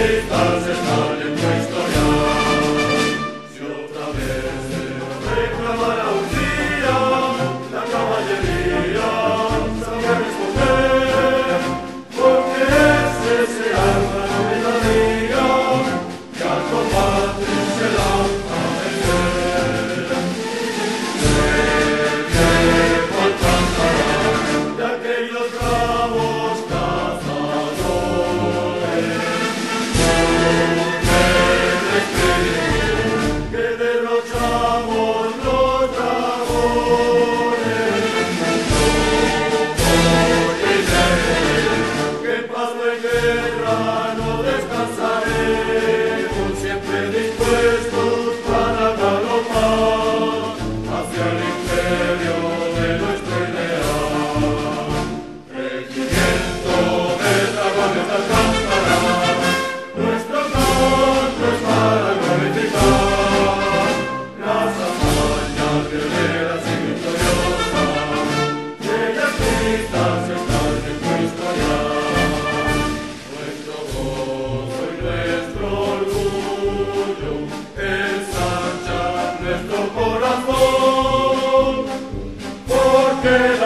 with No descansaré, siempre dispuestos para galopar hacia el imperio de nuestro ideal, de la cuenta cantará, nuestro corpo es algo de picar, las añas de las y victoriosas, el actitud.